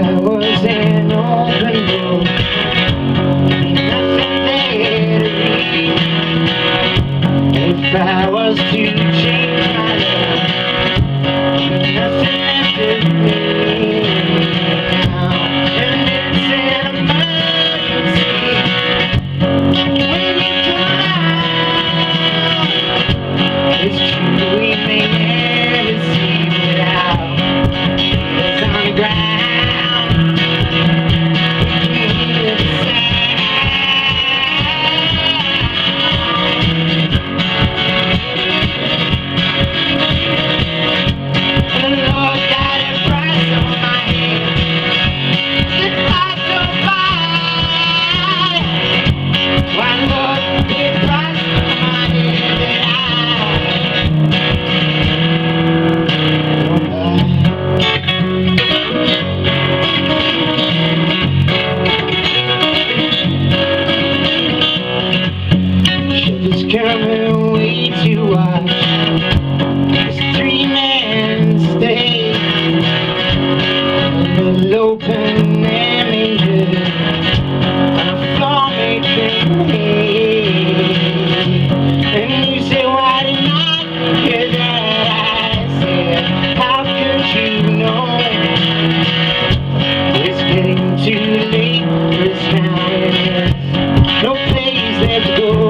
I was an orphan girl Nothing If I was no place left to go.